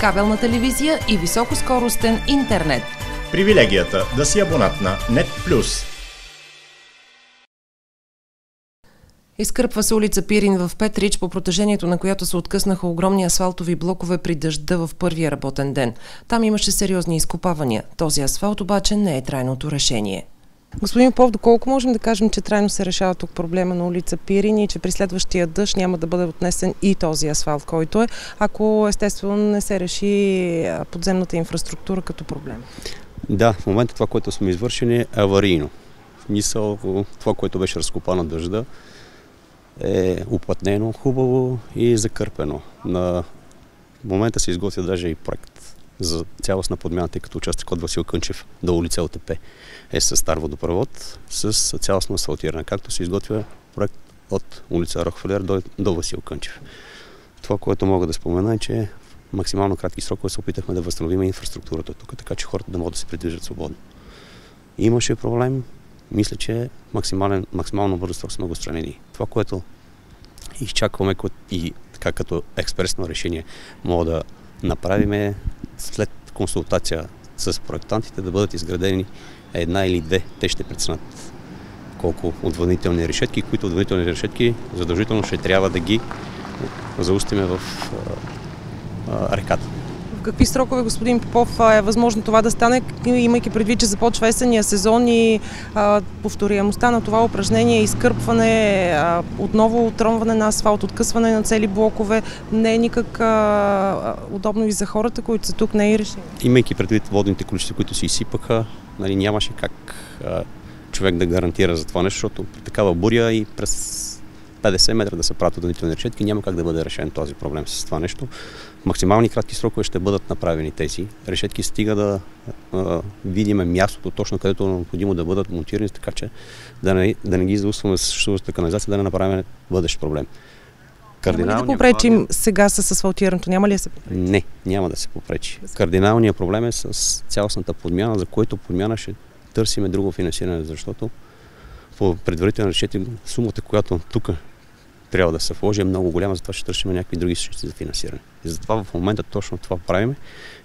кабелна телевизия и високоскоростен интернет. Привилегията да си абонат на NET+. Изкърпва се улица Пирин в Петрич, по протежението на която се откъснаха огромни асфалтови блокове при дъжда в първия работен ден. Там имаше сериозни изкопавания. Този асфалт обаче не е трайното решение. Господин Пов, доколко можем да кажем, че трайно се решава тук проблема на улица Пирин и че при следващия дъжд няма да бъде отнесен и този асфалт, който е, ако естествено не се реши подземната инфраструктура като проблем? Да, в момента това, което сме извършени е аварийно. В мисъл това, което беше разкопано дъжда, е уплътнено хубаво и закърпено. На момента се изготвя даже и проект за цялостна подмяна, тъй като участък от Васил Кънчев до улица ЛТП е с стар водопровод с цялостно асфалтиране, както се изготвя проект от улица Рокфелер до, до Васил Кънчев. Това, което мога да спомена е, че в максимално кратки срокове се опитахме да възстановим инфраструктурата тук, така че хората да могат да се придвижат свободно. Имаше проблем, мисля, че максимално бързо срок сме го странени. Това, което изчакваме и така като експресно решение мога да направим е след консултация с проектантите да бъдат изградени една или две. Те ще преценят колко отводнителни решетки, които отводнителни решетки задължително ще трябва да ги заустиме в а, а, реката какви срокове, господин Попов, е възможно това да стане, имайки предвид, че започва есения сезон и а, повторяемостта на това упражнение, изкърпване, а, отново отромване на асфалт, откъсване на цели блокове, не е никак а, удобно и за хората, които са тук, не е решение. Имайки предвид водните количества, които се изсипаха, нали, нямаше как човек да гарантира за това нещо, защото при такава буря и през 50 метра да се правят отделителни решетки, няма как да бъде решен този проблем с това нещо. В максимални кратки срокове ще бъдат направени тези решетки, стига да а, видиме мястото точно където е необходимо да бъдат монтирани, така че да не, да не ги заустваме с съществуващата канализация, да не направим бъдещ проблем. Кардиналният няма ли да попречим проблем... сега с асфалтирането? Няма ли да се попречи? Не, няма да се попречи. Кардиналният проблем е с цялостната подмяна, за който подмяна ще търсиме друго финансиране, защото по предварително решение сумата, която тук трябва да се вложи е много голяма, затова ще търсим някакви други източници за финансиране. И затова в момента точно това правим.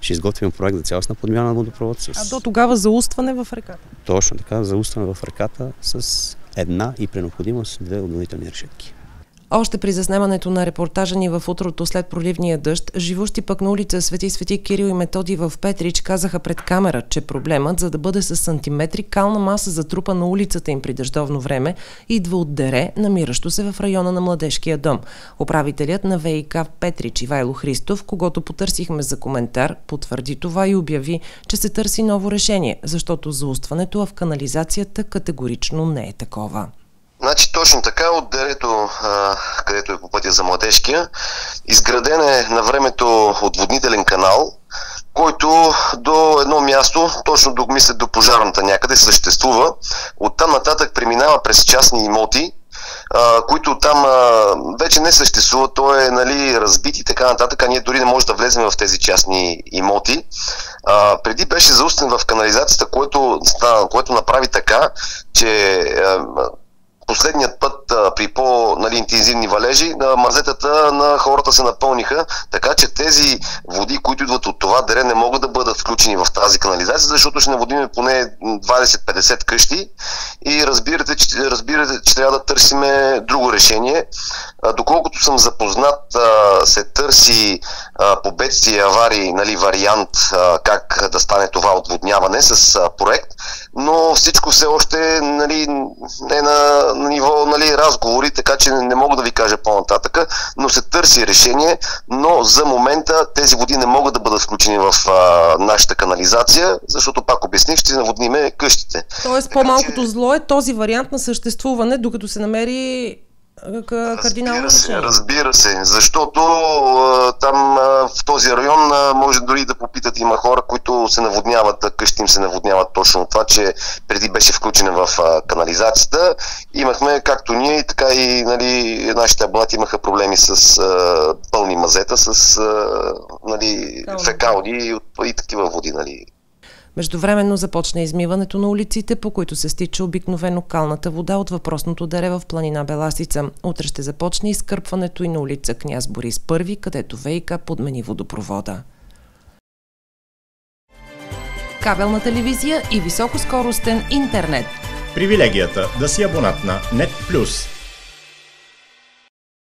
Ще изготвим проект за цялостна подмяна на водопровод. С... А до тогава заустване в реката? Точно така, заустване в реката с една и при необходимост две отдалителни решетки. Още при заснемането на репортажа ни в утрото след проливния дъжд, живущи пък на улица Свети Свети Кирил и Методи в Петрич казаха пред камера, че проблемът, за да бъде с сантиметри кална маса затрупа на улицата им при дъждовно време, идва от дере, намиращо се в района на Младежкия дом. Управителят на ВИК Петрич Ивайло Христов, когато потърсихме за коментар, потвърди това и обяви, че се търси ново решение, защото заустването в канализацията категорично не е такова. Значи точно така, от дерето, където е по пътя за младежкия, изграден е на времето отводнителен канал, който до едно място, точно до, мисля, до пожарната някъде, съществува. Оттам нататък преминава през частни имоти, които там а, вече не съществуват, той е нали, разбит и така нататък, а ние дори не можем да влезем в тези частни имоти. А, преди беше заустен в канализацията, което, което направи така, че а, последният път а, при по-интензивни нали, валежи, а, мазетата на хората се напълниха, така че тези води, които идват от това дере, не могат да бъдат включени в тази канализация, защото ще наводиме поне 20-50 къщи и разбирате, че, разбирате, че трябва да търсиме друго решение. А, доколкото съм запознат, а, се търси а, по бедствия и аварии нали, вариант а, как да стане това отводняване с а, проект, но всичко все още нали, е на на ниво нали, разговори, така че не, не мога да ви кажа по-нататъка, но се търси решение, но за момента тези води не могат да бъдат включени в а, нашата канализация, защото пак обясних, ще наводниме къщите. Тоест по-малкото че... зло е този вариант на съществуване, докато се намери кардинално разбира се, разбира се, защото а, там а, в този район а, може дори да попитат, има хора, които се наводняват, къщи им се наводняват точно от това, че преди беше включена в а, канализацията. Имахме, както ние, така и нали, нашите абонати имаха проблеми с а, пълни мазета, с а, нали, фекални и, и такива води. Нали. Междувременно започна измиването на улиците, по които се стича обикновено калната вода от въпросното дере в планина Беласица. Утре ще започне изкърпването и на улица Княз Борис I, където вейка подмени водопровода. Кабелна телевизия и високоскоростен интернет. Привилегията да си абонат на NET+.